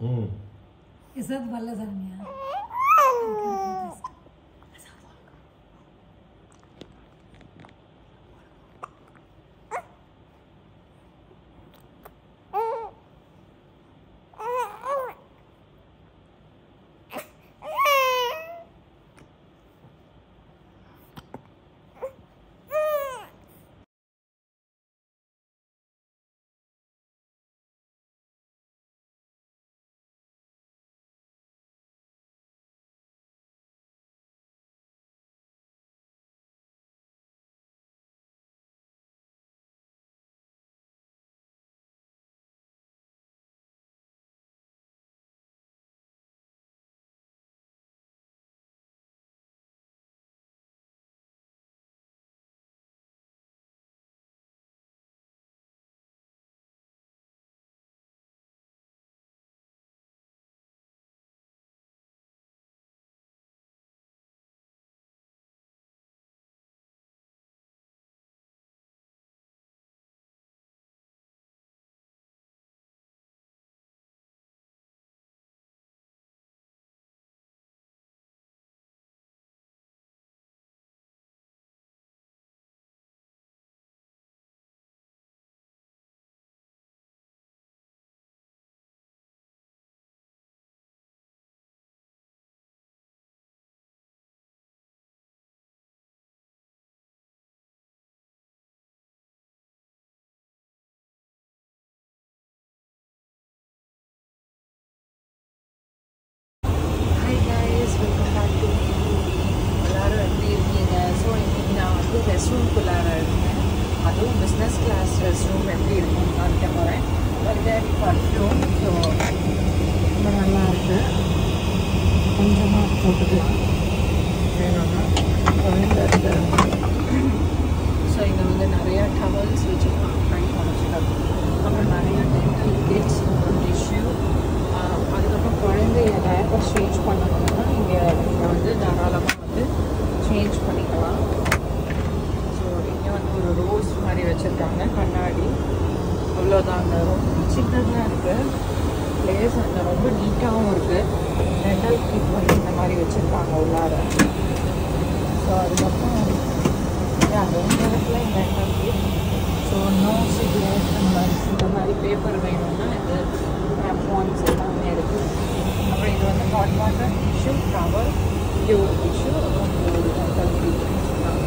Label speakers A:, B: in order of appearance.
A: हम्म
B: इसत बल्ला सरमिया
C: ரூம்குள்ளார இருக்கேன் அதுவும் பிஸ்னஸ் கிளாஸ் ரெஸ்ட் ரூம் எப்படி இருக்கும்னு காமிக்க போகிறேன் வெரி பட்டும் ஸோ ரொம்ப நல்லா இருக்கு கொஞ்சமாக போட்டுக்கலாம் வேணும்னா ஸோ இங்கே வந்து நிறைய டவல்ஸ் வச்சுருக்காங்க ட்ரை பண்ணிச்சுருக்காங்க அப்புறம் நிறைய டென்டல் கிட்ஸ் டிஷ்யூ அதுக்கப்புறம் குழந்தைய டயப்பர் சேஞ்ச் பண்ணணும்னா இவ்வளோதாங்க ரொம்ப சின்னதாக இருக்குது பிளேஸ் அந்த ரொம்ப நீட்டாகவும் இருக்குது ரெண்டல் கிட் மாதிரி இந்த மாதிரி வச்சுருக்காங்க உள்ளார. ஸோ அதுக்கப்புறம் அந்த இடத்துல rental kit so no cigarette இந்த மாதிரி பேப்பர் வேணும்னா இது பாயிண்ட்ஸ் எல்லாமே இருக்குது அப்புறம் இது வந்து ஹாட் வாட்டர் டிஷ்யூ டவர் டியூ டிஷ்யூ ரெண்டல் கிட் வச்சுருக்காங்க.